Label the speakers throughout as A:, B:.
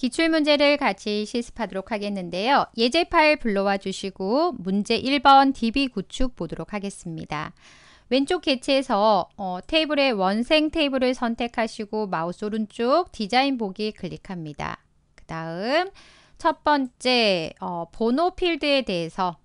A: 기출문제를 같이 실습하도록 하겠는데요. 예제 파일 불러와 주시고 문제 1번 DB 구축 보도록 하겠습니다. 왼쪽 개체에서 어, 테이블의 원생 테이블을 선택하시고 마우스 오른쪽 디자인 보기 클릭합니다. 그 다음 첫 번째 어, 번호 필드에 대해서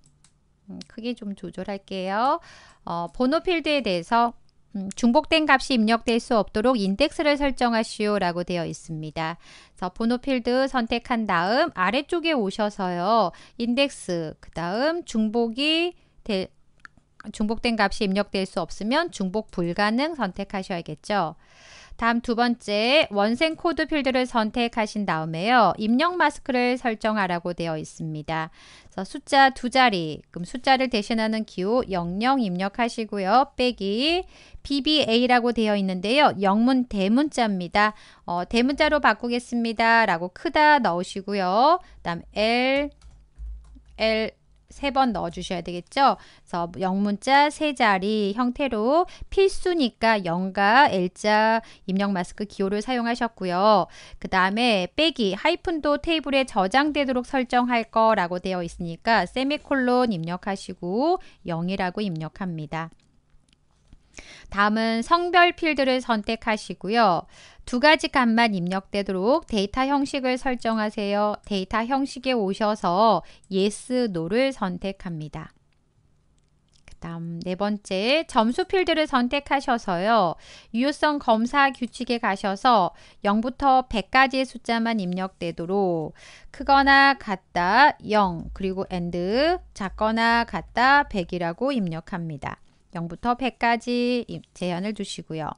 A: 음, 크게 좀 조절할게요. 어, 번호 필드에 대해서 음, 중복된 값이 입력될 수 없도록 인덱스를 설정하시오 라고 되어 있습니다. 그래서 번호 필드 선택한 다음 아래쪽에 오셔서요. 인덱스 그 다음 중복이 될 중복된 값이 입력될 수 없으면 중복 불가능 선택하셔야겠죠. 다음 두 번째 원생 코드 필드를 선택하신 다음에요. 입력 마스크를 설정하라고 되어 있습니다. 숫자 두 자리, 그럼 숫자를 대신하는 기호 00 입력하시고요. 빼기 BBA라고 되어 있는데요. 영문 대문자입니다. 어, 대문자로 바꾸겠습니다. 라고 크다 넣으시고요. 다음 L, L, 세 번 넣어주셔야 되겠죠. 그래서 영문자 세 자리 형태로 필수니까 0과 L자 입력 마스크 기호를 사용하셨고요. 그 다음에 빼기 하이픈도 테이블에 저장되도록 설정할 거라고 되어 있으니까 세미콜론 입력하시고 0이라고 입력합니다. 다음은 성별 필드를 선택하시고요. 두 가지 값만 입력되도록 데이터 형식을 설정하세요. 데이터 형식에 오셔서 yes, no를 선택합니다. 그 다음 네 번째 점수 필드를 선택하셔서요. 유효성 검사 규칙에 가셔서 0부터 100까지의 숫자만 입력되도록 크거나 같다 0 그리고 and 작거나 같다 100이라고 입력합니다. 0부터 100까지 제한을 두시고요.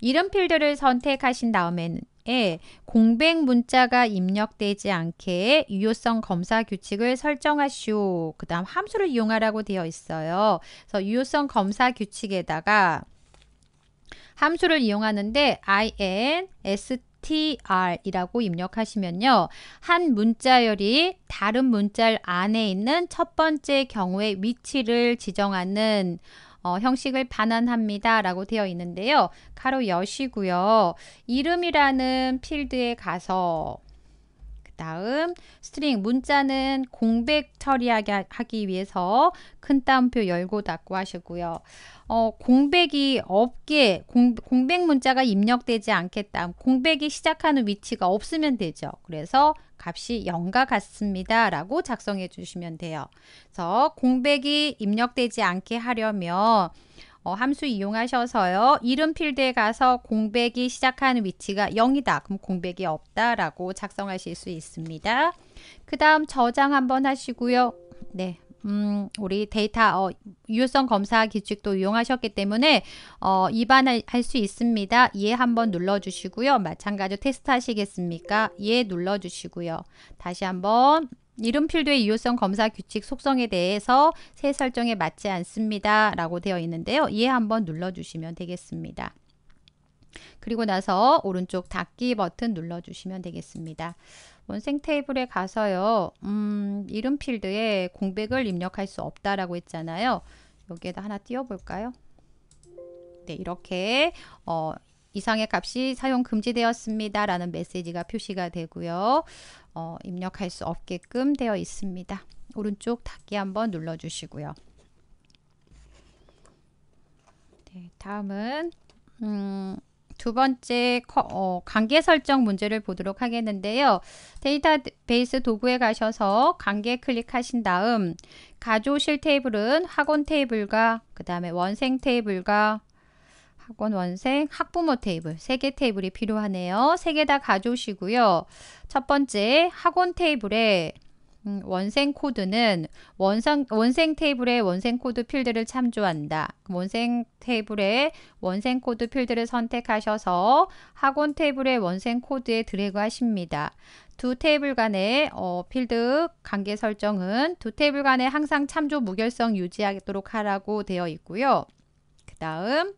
A: 이름 필드를 선택하신 다음에는 공백 문자가 입력되지 않게 유효성 검사 규칙을 설정하시오. 그 다음 함수를 이용하라고 되어 있어요. 그래서 유효성 검사 규칙에다가 함수를 이용하는데 in, str이라고 입력하시면요. 한 문자열이 다른 문자열 안에 있는 첫 번째 경우의 위치를 지정하는 어, 형식을 반환합니다. 라고 되어 있는데요. 가로 여시고요. 이름이라는 필드에 가서 그 다음 string 문자는 공백 처리하기 하기 위해서 큰 따옴표 열고 닫고 하시고요. 어, 공백이 없게 공, 공백 문자가 입력되지 않겠다. 공백이 시작하는 위치가 없으면 되죠. 그래서 값이 0과 같습니다. 라고 작성해 주시면 돼요. 그래서 공백이 입력되지 않게 하려면 어, 함수 이용하셔서요. 이름 필드에 가서 공백이 시작하는 위치가 0이다. 그럼 공백이 없다라고 작성하실 수 있습니다. 그 다음 저장 한번 하시고요. 네, 음, 우리 데이터 어, 유효성 검사 규칙도 이용하셨기 때문에 어, 위반할 수 있습니다. 예 한번 눌러주시고요. 마찬가지로 테스트 하시겠습니까? 예 눌러주시고요. 다시 한번 이름 필드의 유효성 검사 규칙 속성에 대해서 새 설정에 맞지 않습니다. 라고 되어 있는데요. 예 한번 눌러주시면 되겠습니다. 그리고 나서 오른쪽 닫기 버튼 눌러주시면 되겠습니다. 원생 테이블에 가서요. 음, 이름 필드에 공백을 입력할 수 없다라고 했잖아요. 여기에다 하나 띄워볼까요? 네, 이렇게 어, 이상의 값이 사용 금지되었습니다. 라는 메시지가 표시가 되고요. 어, 입력할 수 없게끔 되어 있습니다. 오른쪽 닫기 한번 눌러주시고요. 네, 다음은 음, 두 번째 어, 관계 설정 문제를 보도록 하겠는데요. 데이터베이스 도구에 가셔서 관계 클릭하신 다음 가져오실 테이블은 학원 테이블과 그 다음에 원생 테이블과 학원 원생 학부모 테이블 세 개 테이블이 필요하네요. 세 개 다 가져오시고요. 첫 번째 학원 테이블에 음, 원생 코드는 원상, 원생 테이블의 원생 코드 필드를 참조한다. 원생 테이블의 원생 코드 필드를 선택하셔서 학원 테이블의 원생 코드에 드래그 하십니다. 두 테이블 간의 어, 필드 관계 설정은 두 테이블 간에 항상 참조 무결성 유지하도록 하라고 되어 있고요. 그 다음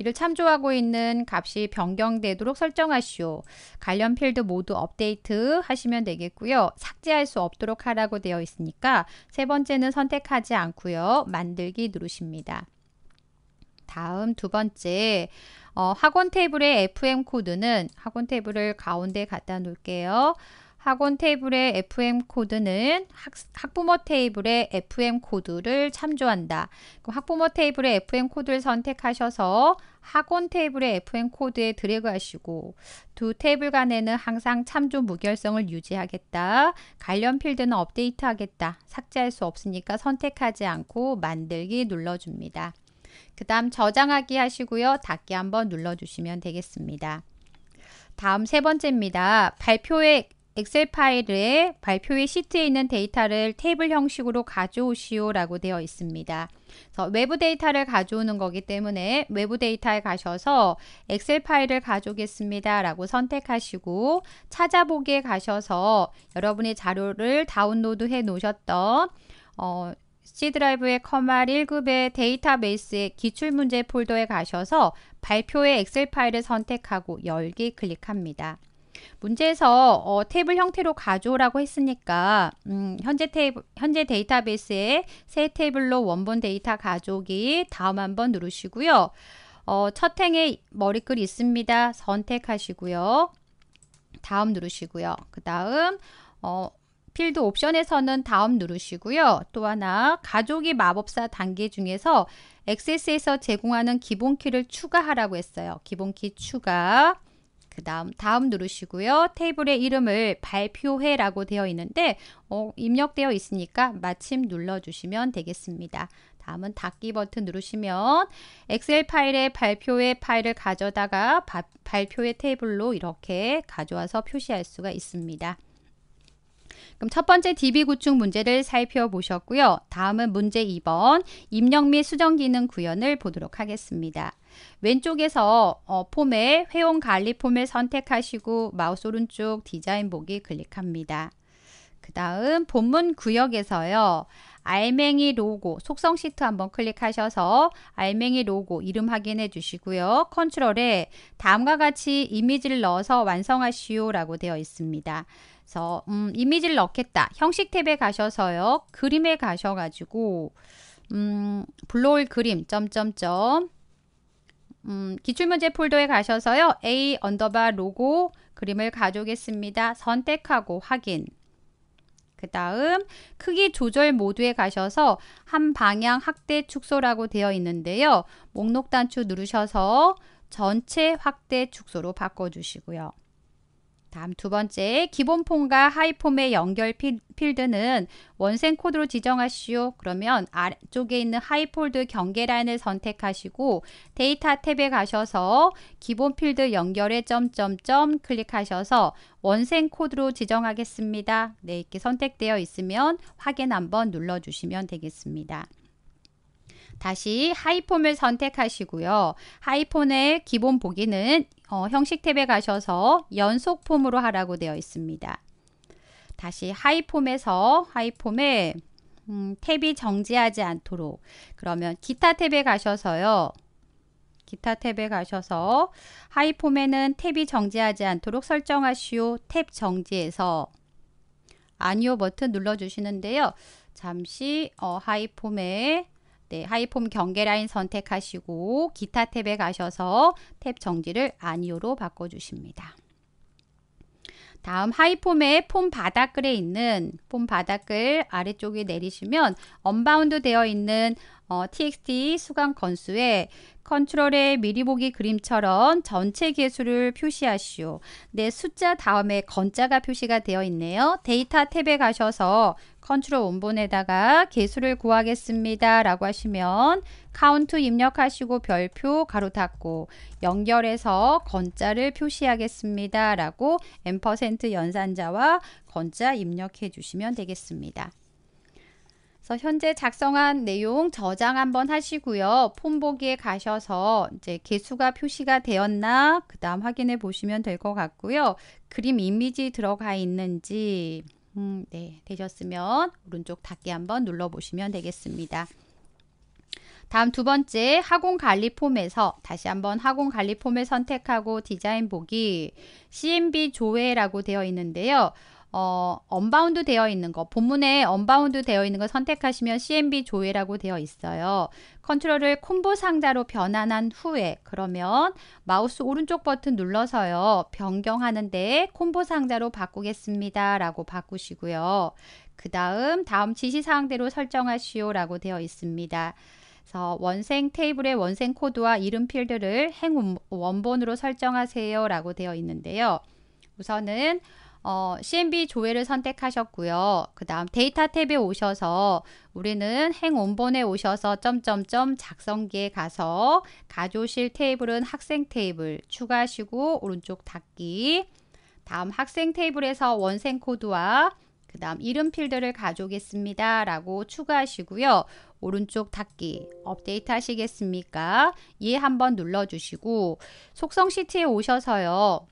A: 이를 참조하고 있는 값이 변경되도록 설정하시오. 관련 필드 모두 업데이트 하시면 되겠고요. 삭제할 수 없도록 하라고 되어 있으니까 세 번째는 선택하지 않고요. 만들기 누르십니다. 다음 두 번째 어, 학원 테이블의 FM 코드는 학원 테이블을 가운데 갖다 놓을게요. 학원 테이블의 FM 코드는 학, 부모 테이블의 FM 코드를 참조한다. 그럼 학부모 테이블의 FM 코드를 선택하셔서 학원 테이블의 FM 코드에 드래그 하시고 두 테이블 간에는 항상 참조 무결성을 유지하겠다. 관련 필드는 업데이트 하겠다. 삭제할 수 없으니까 선택하지 않고 만들기 눌러줍니다. 그 다음 저장하기 하시고요. 닫기 한번 눌러주시면 되겠습니다. 다음 세 번째입니다. 발표회 엑셀 파일에 발표회 시트에 있는 데이터를 테이블 형식으로 가져오시오 라고 되어 있습니다. 그래서 외부 데이터를 가져오는 거기 때문에 외부 데이터에 가셔서 엑셀 파일을 가져오겠습니다 라고 선택하시고 찾아보기에 가셔서 여러분의 자료를 다운로드 해 놓으셨던 어, C 드라이브의 컴활 1급의 데이터베이스의 기출문제 폴더에 가셔서 발표회 엑셀 파일을 선택하고 열기 클릭합니다. 문제에서 어, 테이블 형태로 가져오라고 했으니까 음, 현재 테이블 현재 데이터베이스에 새 테이블로 원본 데이터 가져오기 다음 한번 누르시고요. 어, 첫 행에 머리글 있습니다. 선택하시고요. 다음 누르시고요. 그 다음 어, 필드 옵션에서는 다음 누르시고요. 또 하나 가족이 마법사 단계 중에서 액세스에서 제공하는 기본 키를 추가하라고 했어요. 기본 키 추가. 그 다음 다음 누르시고요. 테이블의 이름을 발표해라고 되어 있는데 어, 입력되어 있으니까 마침 눌러주시면 되겠습니다. 다음은 닫기 버튼 누르시면 엑셀 파일의 발표의 파일을 가져다가 바, 발표의 테이블로 이렇게 가져와서 표시할 수가 있습니다. 그럼 첫 번째 DB 구축 문제를 살펴보셨고요. 다음은 문제 2번 입력 및 수정 기능 구현을 보도록 하겠습니다. 왼쪽에서 어, 폼에 회원 관리 폼을 선택하시고 마우스 오른쪽 디자인 보기 클릭합니다. 그 다음 본문 구역에서요. IMG 로고 속성 시트 한번 클릭하셔서 IMG 로고 이름 확인해 주시고요. 컨트롤에 다음과 같이 이미지를 넣어서 완성하시오 라고 되어 있습니다. 그래서 음, 이미지를 넣겠다. 형식 탭에 가셔서요. 그림에 가셔가지고 음, 불러올 그림 점점점 음, 기출문제 폴더에 가셔서요. A 언더바 로고 그림을 가져오겠습니다. 선택하고 확인. 그 다음 크기 조절 모드에 가셔서 한 방향 확대 축소라고 되어 있는데요. 목록 단추 누르셔서 전체 확대 축소로 바꿔주시고요. 다음 두 번째, 기본 폼과 하위 폼의 연결 필드는 원생 코드로 지정하시오. 그러면 아래쪽에 있는 하이 폴드 경계 라인을 선택하시고 데이터 탭에 가셔서 기본 필드 연결에 점점점 클릭하셔서 원생 코드로 지정하겠습니다. 네, 이렇게 선택되어 있으면 확인 한번 눌러주시면 되겠습니다. 다시 하이폼을 선택하시고요. 하이폰의 기본 보기는 어, 형식 탭에 가셔서 연속 폼으로 하라고 되어 있습니다. 다시 하이폼에서 하이폼에 음, 탭이 정지하지 않도록 그러면 기타 탭에 가셔서요. 기타 탭에 가셔서 하이폼에는 탭이 정지하지 않도록 설정하시오. 탭 정지해서 아니오 버튼 눌러주시는데요. 잠시 어, 하이폼에 네, 하이폼 경계 라인 선택하시고 기타 탭에 가셔서 탭 정지를 아니오로 바꿔 주십니다. 다음 하이폼의 폼 바닥글에 있는 폼 바닥글 아래쪽에 내리시면 unbound 되어 있는 어, txt 수강 건수에 컨트롤의 미리 보기 그림처럼 전체 개수를 표시하시오. 네, 숫자 다음에 건자가 표시가 되어 있네요. 데이터 탭에 가셔서 컨트롤 원본에다가 개수를 구하겠습니다. 라고 하시면 카운트 입력하시고 별표 가로 닫고 연결해서 건자를 표시하겠습니다. 라고 ampersand 연산자와 건자 입력해 주시면 되겠습니다. 그래서 현재 작성한 내용 저장 한번 하시고요. 폼 보기에 가셔서 이제 개수가 표시가 되었나 그 다음 확인해 보시면 될 것 같고요. 그림 이미지 들어가 있는지 음, 네, 되셨으면 오른쪽 닫기 한번 눌러보시면 되겠습니다. 다음 두 번째 학원 관리 폼에서 다시 한번 학원 관리 폼을 선택하고 디자인 보기 CMB 조회라고 되어 있는데요. 어, unbound 되어 있는 거, 본문에 unbound 되어 있는 거 선택하시면 CMB 조회라고 되어 있어요. 컨트롤을 콤보 상자로 변환한 후에 그러면 마우스 오른쪽 버튼 눌러서요. 변경하는데 콤보 상자로 바꾸겠습니다. 라고 바꾸시고요. 그 다음 다음 지시사항대로 설정하시오 라고 되어 있습니다. 그래서 원생 테이블의 원생 코드와 이름 필드를 행 원본으로 설정하세요 라고 되어 있는데요. 우선은 어, CMB 조회를 선택하셨고요. 그 다음 데이터 탭에 오셔서 우리는 행 원본에 오셔서 점점점 작성기에 가서 가져오실 테이블은 학생 테이블 추가하시고 오른쪽 닫기 다음 학생 테이블에서 원생 코드와 그 다음 이름 필드를 가져오겠습니다. 라고 추가하시고요. 오른쪽 닫기 업데이트 하시겠습니까? 예 한번 눌러주시고 속성 시트에 오셔서요.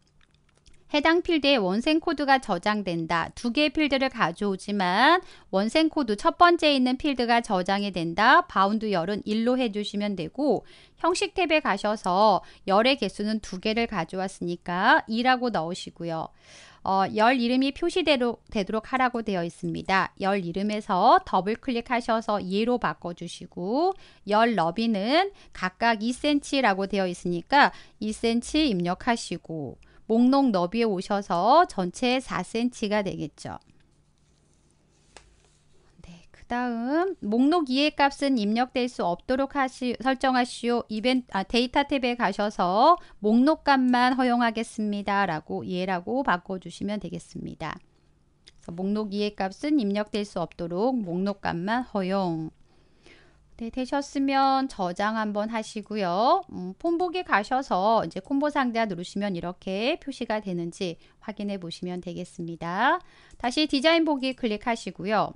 A: 해당 필드에 원생 코드가 저장된다. 두 개의 필드를 가져오지만 원생 코드 첫 번째에 있는 필드가 저장이 된다. bound 열은 1로 해주시면 되고 형식 탭에 가셔서 열의 개수는 두 개를 가져왔으니까 2라고 넣으시고요. 어, 열 이름이 표시되도록 하라고 되어 있습니다. 열 이름에서 더블 클릭하셔서 예로 바꿔주시고 열 너비는 각각 2cm라고 되어 있으니까 2cm 입력하시고 목록 너비에 오셔서 전체 4cm가 되겠죠. 네, 그 다음 목록 이해 값은 입력될 수 없도록 하시, 설정하시오. 이벤트, 아, 데이터 탭에 가셔서 목록 값만 허용하겠습니다. 라고 예라고 바꿔주시면 되겠습니다. 목록 이해 값은 입력될 수 없도록 목록 값만 허용. 네, 되셨으면 저장 한번 하시고요. 음, 폰보기 가셔서 이제 콤보 상자 누르시면 이렇게 표시가 되는지 확인해 보시면 되겠습니다. 다시 디자인 보기 클릭하시고요.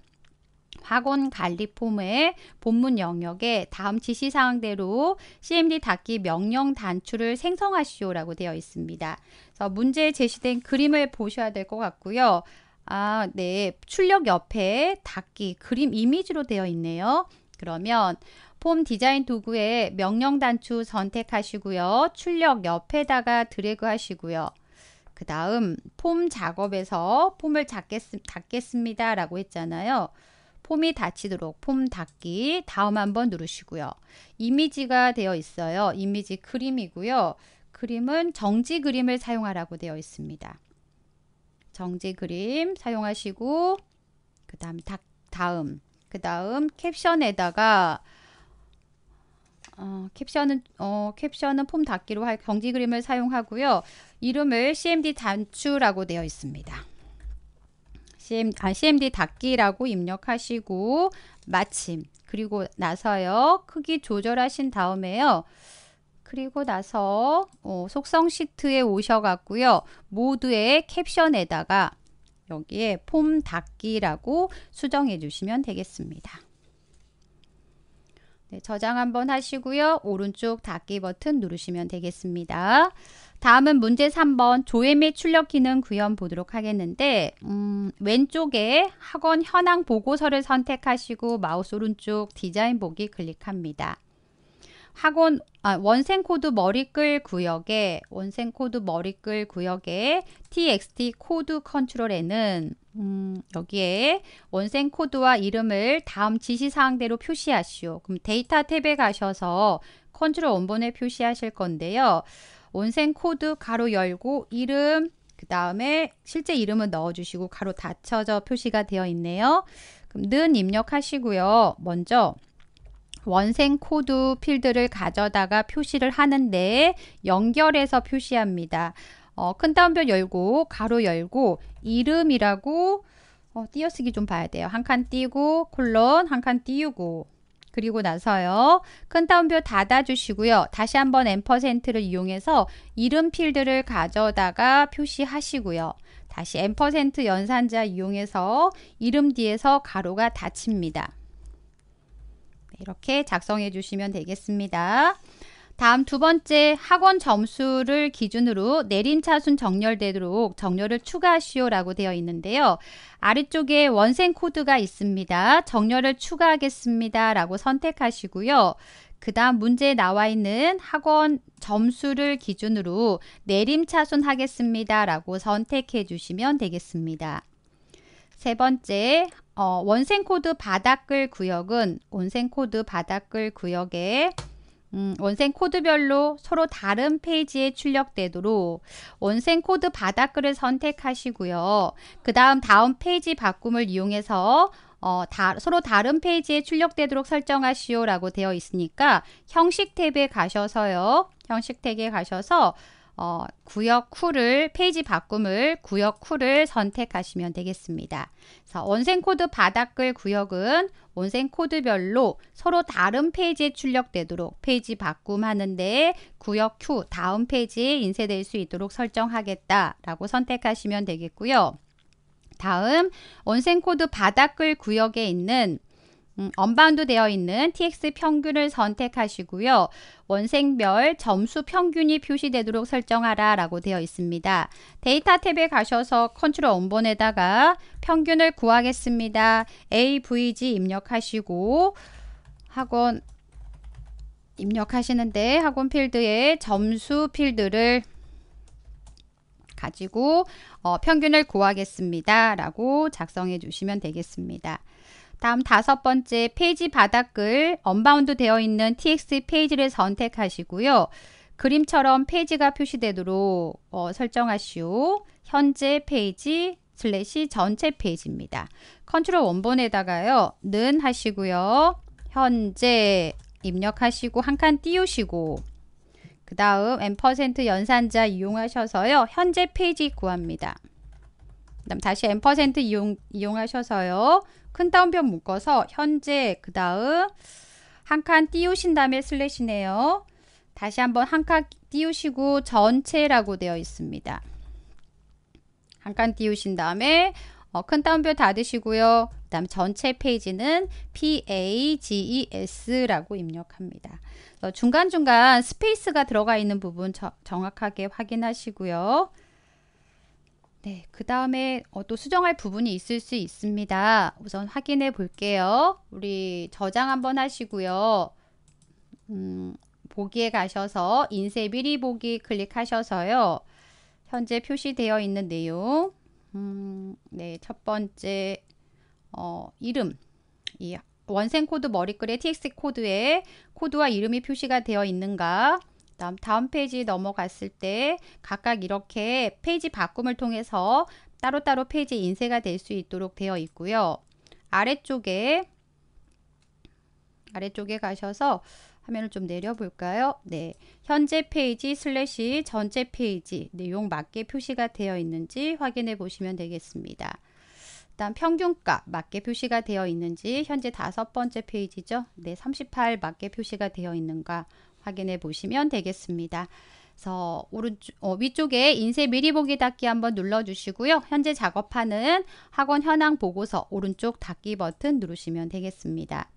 A: 학원 관리 폼의 본문 영역에 다음 지시사항대로 CMD 닫기 명령 단추를 생성하시오라고 되어 있습니다. 그래서 문제에 제시된 그림을 보셔야 될 것 같고요. 아, 네. 출력 옆에 닫기 그림 이미지로 되어 있네요. 그러면 폼 디자인 도구에 명령 단추 선택하시고요. 출력 옆에다가 드래그 하시고요. 그 다음 폼 작업에서 폼을 닫겠, 닫겠습니다 라고 했잖아요. 폼이 닫히도록 폼 닫기 다음 한번 누르시고요. 이미지가 되어 있어요. 이미지 그림이고요. 그림은 정지 그림을 사용하라고 되어 있습니다. 정지 그림 사용하시고 그 다음 다음 그 다음 캡션에다가 어, 캡션은 어, 캡션은 폼 닫기로 할 경지 그림을 사용하고요. 이름을 CMD 단추라고 되어 있습니다. CM, 아, CMD 닫기라고 입력하시고 마침 그리고 나서요. 크기 조절하신 다음에요. 그리고 나서 어, 속성 시트에 오셔갖고요. 모두의 캡션에다가 여기에 폼 닫기라고 수정해 주시면 되겠습니다. 네, 저장 한번 하시고요. 오른쪽 닫기 버튼 누르시면 되겠습니다. 다음은 문제 3번 조회 및 출력 기능 구현 보도록 하겠는데 음, 왼쪽에 학원 현황 보고서를 선택하시고 마우스 오른쪽 디자인 보기 클릭합니다. 학원 아, 원생 코드 머리글 구역에 원생 코드 머리글 구역에 txt 코드 컨트롤에는 음, 여기에 원생 코드와 이름을 다음 지시사항대로 표시하시오. 그럼 데이터 탭에 가셔서 컨트롤 원본에 표시하실 건데요. 원생 코드 가로 열고 이름 그 다음에 실제 이름은 넣어주시고 가로 닫혀져 표시가 되어 있네요. 그럼 는 입력하시고요. 먼저 원생 코드 필드를 가져다가 표시를 하는데 연결해서 표시합니다. 어, 큰 따옴표 열고 가로 열고 이름이라고 어, 띄어쓰기 좀 봐야 돼요. 한 칸 띄고 콜론 한 칸 띄우고 그리고 나서요. 큰 따옴표 닫아주시고요. 다시 한번 앰퍼센트를 이용해서 이름 필드를 가져다가 표시하시고요. 다시 앰퍼센트 연산자 이용해서 이름 뒤에서 가로가 닫힙니다. 이렇게 작성해 주시면 되겠습니다. 다음 두 번째 학원 점수를 기준으로 내림차순 정렬되도록 정렬을 추가하시오 라고 되어 있는데요. 아래쪽에 원생 코드가 있습니다. 정렬을 추가하겠습니다. 라고 선택하시고요. 그 다음 문제에 나와 있는 학원 점수를 기준으로 내림차순 하겠습니다. 라고 선택해 주시면 되겠습니다. 세 번째 어, 원생 코드 바닥글 구역은 원생 코드 바닥글 구역에 음, 원생 코드별로 서로 다른 페이지에 출력되도록 원생 코드 바닥글을 선택하시고요. 그 다음 다음 페이지 바꿈을 이용해서 어, 다, 서로 다른 페이지에 출력되도록 설정하시오 라고 되어 있으니까 형식 탭에 가셔서요. 형식 탭에 가셔서 어, 구역 후를 페이지 바꿈을 구역 후를 선택하시면 되겠습니다. 그래서 원생 코드 바닥글 구역은 원생 코드별로 서로 다른 페이지에 출력되도록 페이지 바꿈 하는데 구역 후 다음 페이지에 인쇄될 수 있도록 설정하겠다라고 선택하시면 되겠고요. 다음 원생 코드 바닥글 구역에 있는 음, unbound 되어 있는 txt 평균을 선택하시고요. 원생별 점수 평균이 표시되도록 설정하라 라고 되어 있습니다. 데이터 탭에 가셔서 컨트롤 원본에다가 평균을 구하겠습니다. avg 입력하시고 학원 입력하시는데 학원 필드에 점수 필드를 가지고 어, 평균을 구하겠습니다. 라고 작성해 주시면 되겠습니다. 다음 다섯 번째 페이지 바닥글 unbound 되어 있는 txt 페이지를 선택하시고요. 그림처럼 페이지가 표시되도록 어, 설정하시오. 현재 페이지 슬래시 전체 페이지입니다. 컨트롤 원본에다가요. 는 하시고요. 현재 입력하시고 한 칸 띄우시고 그 다음 ampersand 연산자 이용하셔서요. 현재 페이지 구합니다. 그 다음 다시 M% 이용, 이용하셔서요. 큰 따옴표 묶어서 현재 그 다음 한 칸 띄우신 다음에 슬래시네요. 다시 한번 한 칸 띄우시고 전체라고 되어 있습니다. 한 칸 띄우신 다음에 어, 큰 따옴표 닫으시고요. 그 다음 전체 페이지는 PAGES라고 입력합니다. 중간중간 스페이스가 들어가 있는 부분 저, 정확하게 확인하시고요. 네, 그 다음에 어, 또 수정할 부분이 있을 수 있습니다. 우선 확인해 볼게요. 우리 저장 한번 하시고요. 음, 보기에 가셔서 인쇄 미리 보기 클릭하셔서요. 현재 표시되어 있는 내용 음, 네, 첫 번째 어, 이름 이 원생 코드 머리글에 txt 코드에 코드와 이름이 표시가 되어 있는가 다음, 다음 페이지 넘어갔을 때 각각 이렇게 페이지 바꿈을 통해서 따로따로 페이지 인쇄가 될 수 있도록 되어 있고요. 아래쪽에 아래쪽에 가셔서 화면을 좀 내려볼까요? 네, 현재 페이지 슬래시 전체 페이지 내용 맞게 표시가 되어 있는지 확인해 보시면 되겠습니다. 다음 평균값 맞게 표시가 되어 있는지 현재 다섯 번째 페이지죠. 네, 38 맞게 표시가 되어 있는가 확인해 보시면 되겠습니다. 그래서 오른쪽 어, 위쪽에 인쇄 미리 보기 닫기 한번 눌러 주시고요. 현재 작업하는 학원 현황 보고서 오른쪽 닫기 버튼 누르시면 되겠습니다.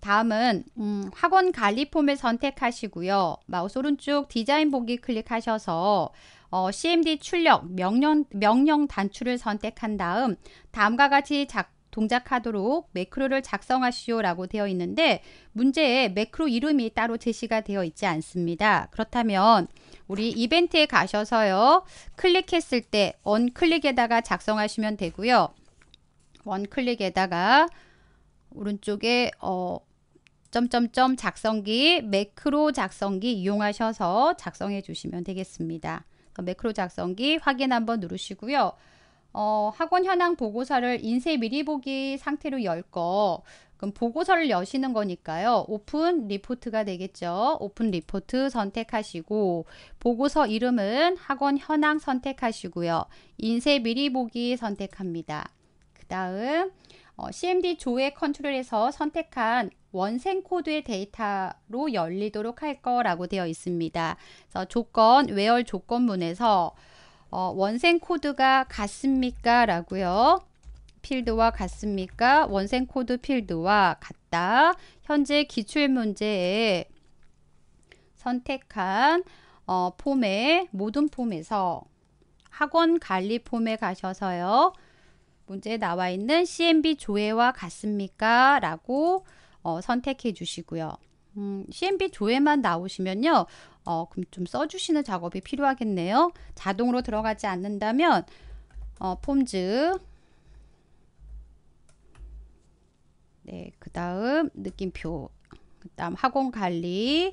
A: 다음은 음, 학원 관리 폼을 선택하시고요. 마우스 오른쪽 디자인 보기 클릭하셔서 어, CMD 출력 명령, 명령 단추를 선택한 다음 다음과 같이 작, 동작하도록 매크로를 작성하시오 라고 되어 있는데 문제에 매크로 이름이 따로 제시가 되어 있지 않습니다. 그렇다면 우리 이벤트에 가셔서요. 클릭했을 때 On Click에다가 작성하시면 되고요. On Click에다가 오른쪽에 어, 점점점 작성기 매크로 작성기 이용하셔서 작성해 주시면 되겠습니다. 매크로 작성기 확인 한번 누르시고요. 어, 학원 현황 보고서를 인쇄 미리 보기 상태로 열 거. 그럼 보고서를 여시는 거니까요. Open Report가 되겠죠. Open Report 선택하시고 보고서 이름은 학원 현황 선택하시고요. 인쇄 미리 보기 선택합니다. 그 다음 어, CMD 조회 컨트롤에서 선택한 원생 코드의 데이터로 열리도록 할 거라고 되어 있습니다. 그래서 조건, where 조건문에서 어, 원생 코드가 같습니까? 라고요. 필드와 같습니까? 원생 코드 필드와 같다. 현재 기출 문제에 선택한 어, 폼의 모든 폼에서 학원 관리 폼에 가셔서요. 문제에 나와 있는 CMB 조회와 같습니까? 라고 어, 선택해 주시고요. 음, CMB 조회만 나오시면요. 어, 그럼 좀 써주시는 작업이 필요하겠네요. 자동으로 들어가지 않는다면 어, 폼즈 네, 그 다음 느낌표, 그 다음 학원 관리,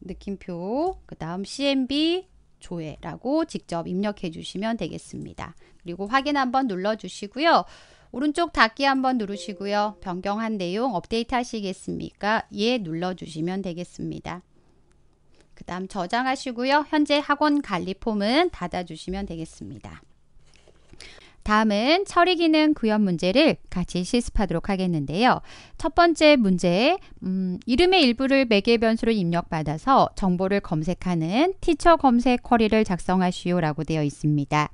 A: 느낌표, 그 다음 CMB 조회라고 직접 입력해 주시면 되겠습니다. 그리고 확인 한번 눌러 주시고요. 오른쪽 닫기 한번 누르시고요. 변경한 내용 업데이트 하시겠습니까? 예 눌러 주시면 되겠습니다. 그 다음 저장하시고요. 현재 학원 관리 폼은 닫아주시면 되겠습니다. 다음은 처리 기능 구현 문제를 같이 실습하도록 하겠는데요. 첫 번째 문제, 음, 이름의 일부를 매개 변수로 입력받아서 정보를 검색하는 티처 검색 쿼리를 작성하시오라고 되어 있습니다.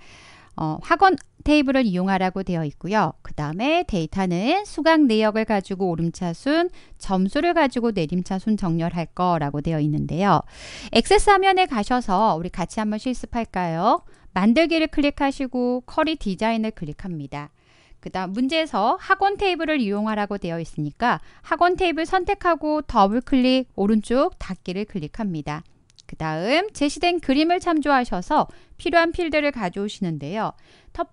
A: 어, 학원 테이블을 이용하라고 되어 있고요. 그 다음에 데이터는 수강 내역을 가지고 오름차순, 점수를 가지고 내림차순 정렬할 거라고 되어 있는데요. 액세스 화면에 가셔서 우리 같이 한번 실습할까요? 만들기를 클릭하시고 쿼리 디자인을 클릭합니다. 그 다음 문제에서 학원 테이블을 이용하라고 되어 있으니까 학원 테이블 선택하고 더블 클릭 오른쪽 닫기를 클릭합니다. 그 다음 제시된 그림을 참조하셔서 필요한 필드를 가져오시는데요.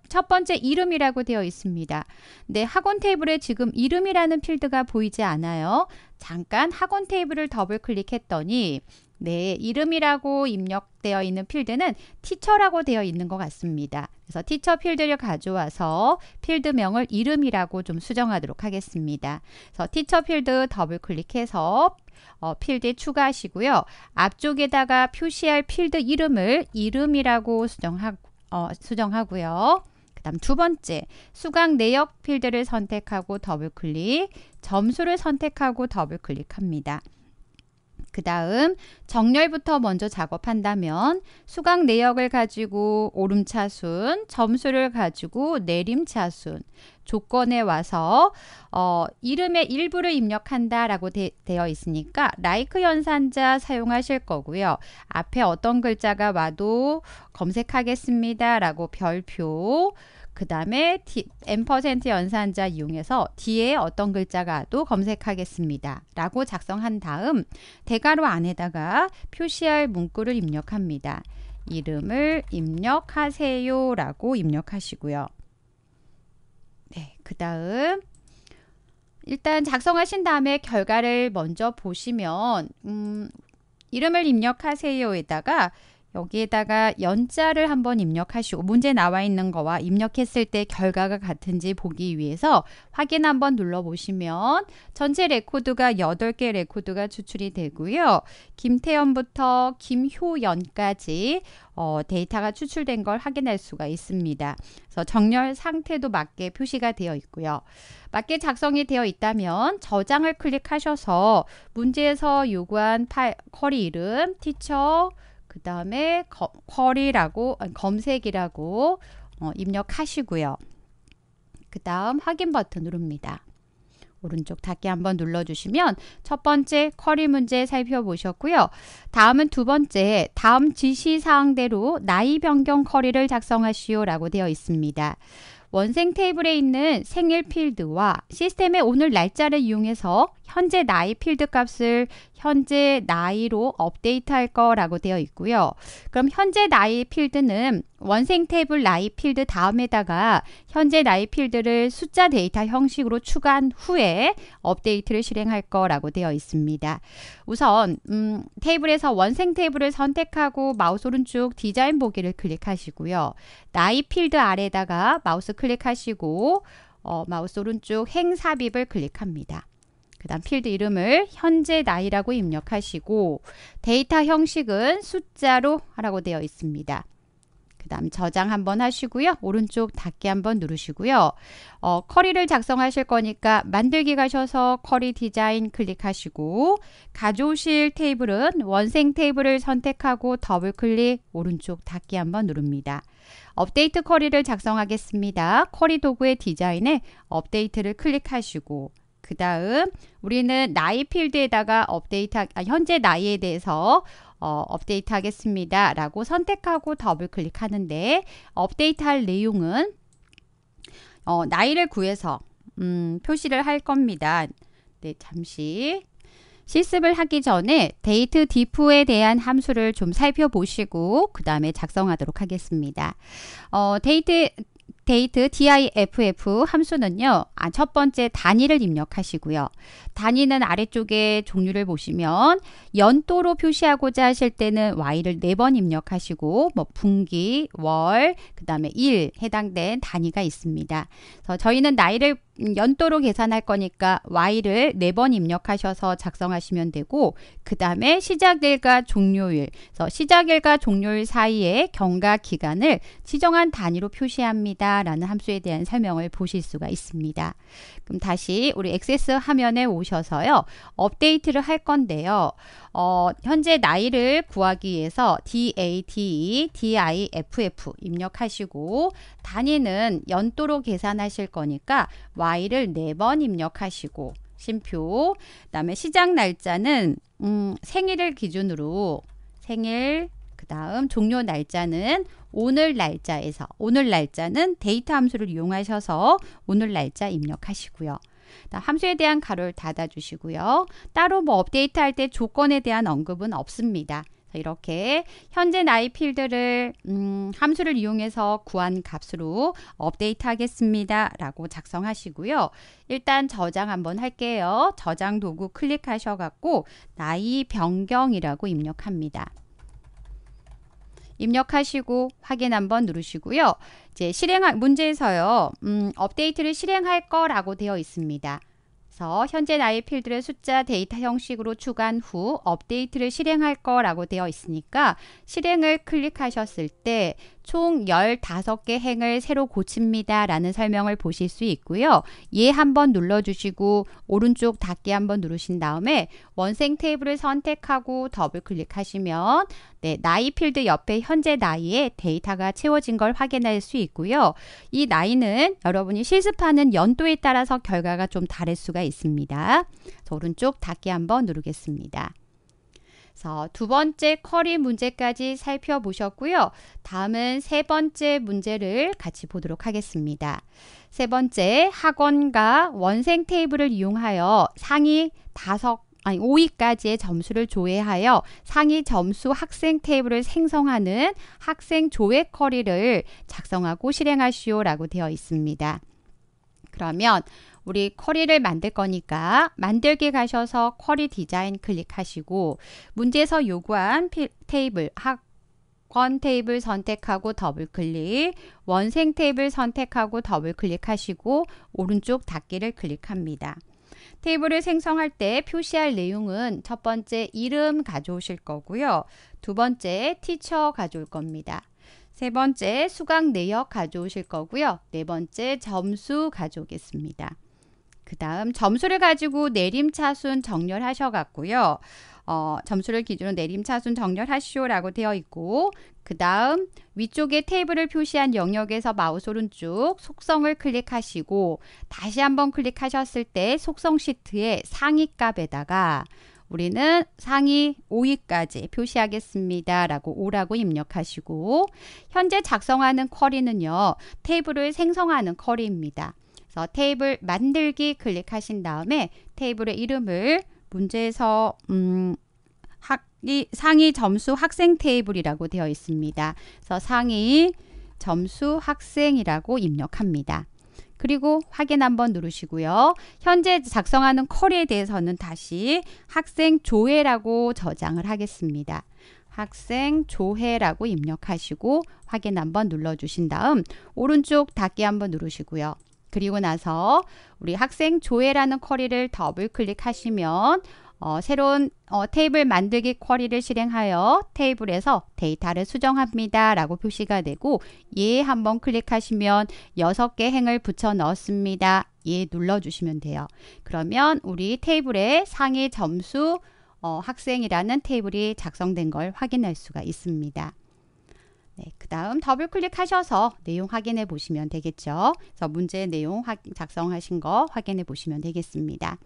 A: 첫 번째 이름이라고 되어 있습니다. 네, 학원 테이블에 지금 이름이라는 필드가 보이지 않아요. 잠깐 학원 테이블을 더블 클릭했더니 네, 이름이라고 입력되어 있는 필드는 teacher라고 되어 있는 것 같습니다. 그래서 teacher 필드를 가져와서 필드명을 이름이라고 좀 수정하도록 하겠습니다. 그래서 teacher 필드 더블 클릭해서 어, 필드에 추가하시고요. 앞쪽에다가 표시할 필드 이름을 이름이라고 수정하, 어, 수정하고요. 그 다음 두 번째, 수강 내역 필드를 선택하고 더블 클릭, 점수를 선택하고 더블 클릭합니다. 그 다음 정렬부터 먼저 작업한다면 수강 내역을 가지고 오름차순, 점수를 가지고 내림차순, 조건에 와서 어, 이름의 일부를 입력한다라고 되, 어 있으니까 라이크 연산자 사용하실 거고요. 앞에 어떤 글자가 와도 검색하겠습니다라고 별표 그 다음에 n% 연산자 이용해서 뒤에 어떤 글자가 또 검색하겠습니다. 라고 작성한 다음 대괄호 안에다가 표시할 문구를 입력합니다. 이름을 입력하세요 라고 입력하시고요. 네, 그 다음. 일단 작성하신 다음에 결과를 먼저 보시면 음, 이름을 입력하세요에다가 여기에다가 연자를 한번 입력하시고 문제 나와 있는 거와 입력했을 때 결과가 같은지 보기 위해서 확인 한번 눌러보시면 전체 레코드가 8개 레코드가 추출이 되고요. 김태현부터 김효연까지 어, 데이터가 추출된 걸 확인할 수가 있습니다. 그래서 정렬 상태도 맞게 표시가 되어 있고요. 맞게 작성이 되어 있다면 저장을 클릭하셔서 문제에서 요구한 파일, 쿼리 이름, 티처, 그 다음에 쿼리라고 검색이라고 어, 입력하시고요. 그 다음 확인 버튼 누릅니다. 오른쪽 닫기 한번 눌러주시면 첫 번째 쿼리 문제 살펴보셨고요. 다음은 두 번째 다음 지시사항대로 나이 변경 쿼리를 작성하시오 라고 되어 있습니다. 원생 테이블에 있는 생일 필드와 시스템의 오늘 날짜를 이용해서 현재 나이 필드 값을 현재 나이로 업데이트할 거라고 되어 있고요. 그럼 현재 나이 필드는 원생 테이블 나이 필드 다음에다가 현재 나이 필드를 숫자 데이터 형식으로 추가한 후에 업데이트를 실행할 거라고 되어 있습니다. 우선 음, 테이블에서 원생 테이블을 선택하고 마우스 오른쪽 디자인 보기를 클릭하시고요. 나이 필드 아래다가 마우스 클릭하시고 어, 마우스 오른쪽 행 삽입을 클릭합니다. 그 다음 필드 이름을 현재 나이라고 입력하시고 데이터 형식은 숫자로 하라고 되어 있습니다. 그 다음 저장 한번 하시고요. 오른쪽 닫기 한번 누르시고요. 어, 쿼리를 작성하실 거니까 만들기 가셔서 쿼리 디자인 클릭하시고 가져오실 테이블은 원생 테이블을 선택하고 더블 클릭 오른쪽 닫기 한번 누릅니다. 업데이트 쿼리를 작성하겠습니다. 쿼리 도구의 디자인에 업데이트를 클릭하시고 그 다음 우리는 나이 필드에다가 업데이트, 아, 현재 나이에 대해서 어, 업데이트 하겠습니다. 라고 선택하고 더블 클릭하는데 업데이트 할 내용은 어, 나이를 구해서 음, 표시를 할 겁니다. 네, 잠시 실습을 하기 전에 date diff에 대한 함수를 좀 살펴보시고 그 다음에 작성하도록 하겠습니다. 어, 데이트 업 date diff 함수는요. 아, 첫 번째 단위를 입력하시고요. 단위는 아래쪽에 종류를 보시면 연도로 표시하고자 하실 때는 y를 4번 입력하시고 뭐 분기, 월, 그 다음에 일 해당된 단위가 있습니다. 그래서 저희는 나이를 연도로 계산할 거니까 y를 4번 입력하셔서 작성하시면 되고 그 다음에 시작일과 종료일 그래서 시작일과 종료일 사이에 경과 기간을 지정한 단위로 표시합니다 라는 함수에 대한 설명을 보실 수가 있습니다. 그럼 다시 우리 액세스 화면에 오셔서요 업데이트를 할 건데요. 어, 현재 나이를 구하기 위해서 DATE, DIFF 입력하시고 단위는 연도로 계산하실 거니까 Y를 4번 입력하시고 심표 그 다음에 시작 날짜는 음, 생일을 기준으로 생일 그 다음 종료 날짜는 오늘 날짜에서 오늘 날짜는 데이터 함수를 이용하셔서 오늘 날짜 입력하시고요. 함수에 대한 가로를 닫아주시고요. 따로 뭐 업데이트 할 때 조건에 대한 언급은 없습니다. 이렇게 현재 나이 필드를 음, 함수를 이용해서 구한 값으로 업데이트 하겠습니다. 라고 작성하시고요. 일단 저장 한번 할게요. 저장 도구 클릭하셔 갖고 나이 변경이라고 입력합니다. 입력하시고 확인 한번 누르시고요. 이제 실행할 문제에서요. 음, 업데이트를 실행할 거라고 되어 있습니다. 그래서 현재 나이 필드를 숫자 데이터 형식으로 추가한 후 업데이트를 실행할 거라고 되어 있으니까 실행을 클릭하셨을 때 총 15개 행을 새로 고칩니다 라는 설명을 보실 수 있고요. 예 한번 눌러주시고 오른쪽 닫기 한번 누르신 다음에 원생 테이블을 선택하고 더블 클릭하시면 네, 나이 필드 옆에 현재 나이에 데이터가 채워진 걸 확인할 수 있고요. 이 나이는 여러분이 실습하는 연도에 따라서 결과가 좀 다를 수가 있습니다. 오른쪽 닫기 한번 누르겠습니다. 두 번째 쿼리 문제까지 살펴보셨고요. 다음은 세 번째 문제를 같이 보도록 하겠습니다. 세 번째 학원과 원생 테이블을 이용하여 상위 다섯 아니 5위까지의 점수를 조회하여 상위 점수 학생 테이블을 생성하는 학생 조회 쿼리를 작성하고 실행하시오라고 되어 있습니다. 그러면 우리 쿼리를 만들 거니까 만들기 가셔서 쿼리 디자인 클릭하시고 문제에서 요구한 피, 테이블 학원 테이블 선택하고 더블 클릭 원생 테이블 선택하고 더블 클릭하시고 오른쪽 닫기를 클릭합니다. 테이블을 생성할 때 표시할 내용은 첫 번째 이름 가져오실 거고요. 두 번째 티처 가져올 겁니다. 세 번째 수강 내역 가져오실 거고요. 네 번째 점수 가져오겠습니다. 그 다음 점수를 가지고 내림차순 정렬하셔갖고요. 어, 점수를 기준으로 내림 차순 정렬하시오라고 되어 있고 그 다음 위쪽에 테이블을 표시한 영역에서 마우스 오른쪽 속성을 클릭하시고 다시 한번 클릭하셨을 때 속성 시트의 상위 값에다가 우리는 상위 5위까지 표시하겠습니다. 라고 5라고 입력하시고 현재 작성하는 쿼리는요. 테이블을 생성하는 쿼리입니다. 그래서 테이블 만들기 클릭하신 다음에 테이블의 이름을 문제에서 음, 학이 상위 점수 학생 테이블이라고 되어 있습니다. 그래서 상위 점수 학생이라고 입력합니다. 그리고 확인 한번 누르시고요. 현재 작성하는 쿼리에 대해서는 다시 학생 조회라고 저장을 하겠습니다. 학생 조회라고 입력하시고 확인 한번 눌러주신 다음 오른쪽 닫기 한번 누르시고요. 그리고 나서 우리 학생 조회라는 쿼리를 더블 클릭하시면 어, 새로운 어, 테이블 만들기 쿼리를 실행하여 테이블에서 데이터를 수정합니다. 라고 표시가 되고 예 한번 클릭하시면 6개 행을 붙여 넣었습니다. 예 눌러주시면 돼요. 그러면 우리 테이블에 상위 점수 어, 학생이라는 테이블이 작성된 걸 확인할 수가 있습니다. 네, 그 다음 더블 클릭하셔서 내용 확인해 보시면 되겠죠. 그래서 문제 내용 작성하신 거 확인해 보시면 되겠습니다.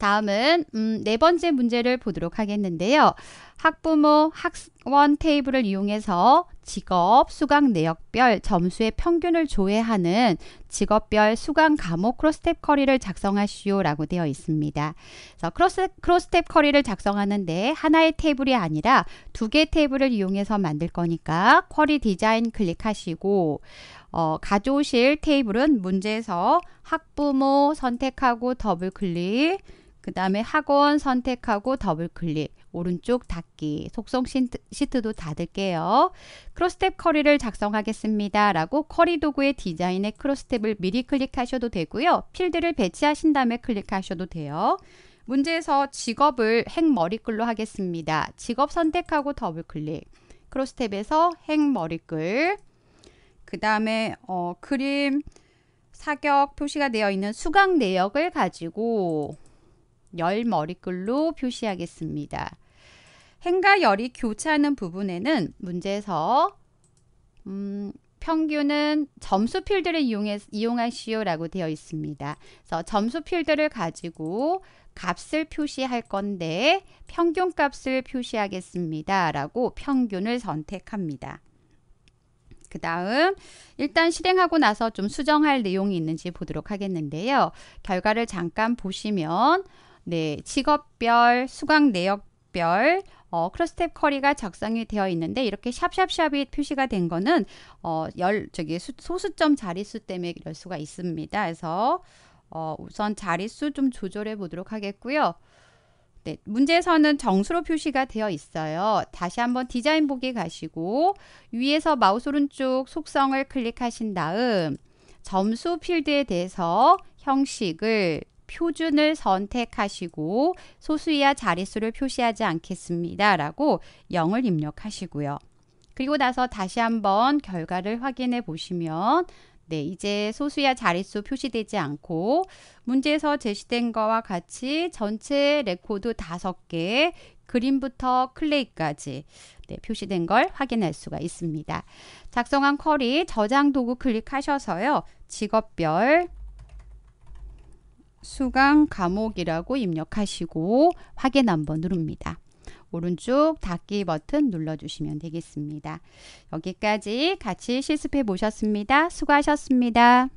A: 다음은 음, 네 번째 문제를 보도록 하겠는데요. 학부모 학원 테이블을 이용해서 직업, 수강 내역별 점수의 평균을 조회하는 직업별 수강 과목 crosstab 쿼리를 작성하시오라고 되어 있습니다. 그래서 cross, crosstab 쿼리를 작성하는데 하나의 테이블이 아니라 두 개 테이블을 이용해서 만들 거니까 쿼리 디자인 클릭하시고 어, 가져오실 테이블은 문제에서 학부모 선택하고 더블 클릭 그 다음에 학원 선택하고 더블 클릭 오른쪽 닫기 속성 시트 도 닫을게요. crosstab query를 작성하겠습니다. 라고 query 도구의 디자인의 crosstab을 미리 클릭하셔도 되고요. 필드를 배치하신 다음에 클릭하셔도 돼요. 문제에서 직업을 행 머리글로 하겠습니다. 직업 선택하고 더블 클릭 crosstab에서 행 머리글 그 다음에 어, 그림상에 표시가 되어 있는 수강 내역을 가지고 열 머리글로 표시하겠습니다. 행과 열이 교차하는 부분에는 문제에서 음, 평균은 점수 필드를 이용해, 이용하시오 라고 되어 있습니다. 그래서 점수 필드를 가지고 값을 표시할 건데 평균 값을 표시하겠습니다. 라고 평균을 선택합니다. 그 다음 일단 실행하고 나서 좀 수정할 내용이 있는지 보도록 하겠는데요. 결과를 잠깐 보시면 네, 직업별, 수강 내역별, 어, crosstab query가 작성이 되어 있는데 이렇게 샵샵샵이 표시가 된 거는 어, 열 저기 수, 소수점 자릿수 때문에 이럴 수가 있습니다. 그래서 어, 우선 자릿수 좀 조절해 보도록 하겠고요. 네, 문제에서는 정수로 표시가 되어 있어요. 다시 한번 디자인 보기 가시고 위에서 마우스 오른쪽 속성을 클릭하신 다음 점수 필드에 대해서 형식을 표준을 선택하시고 소수 이하 자릿수를 표시하지 않겠습니다. 라고 0을 입력하시고요. 그리고 나서 다시 한번 결과를 확인해 보시면 네, 이제 소수 이하 자릿수 표시되지 않고 문제에서 제시된 거와 같이 전체 레코드 5개 그림부터 클레이까지 네, 표시된 걸 확인할 수가 있습니다. 작성한 쿼리 저장 도구 클릭하셔서요. 직업별 수강 과목이라고 입력하시고 확인 한번 누릅니다. 오른쪽 닫기 버튼 눌러주시면 되겠습니다. 여기까지 같이 실습해 보셨습니다. 수고하셨습니다.